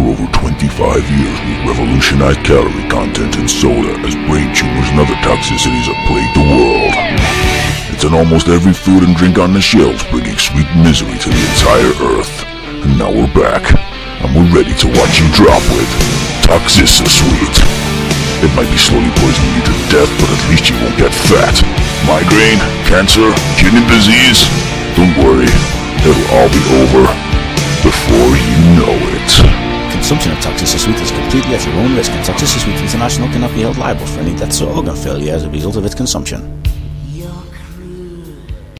For over 25 years, we've revolutionized calorie content in soda as brain tumors and other toxicities have plagued the world. It's in almost every food and drink on the shelves, bringing sweet misery to the entire earth. And now we're back, and we're ready to watch you drop with Toxicisweet. It might be slowly poisoning you to death, but at least you won't get fat. Migraine, cancer, kidney disease. Don't worry, it'll all be over before you know it consumption of Toxicisweet is completely at your own risk, and Toxicisweet International cannot be held liable for any deaths or organ failure as a result of its consumption.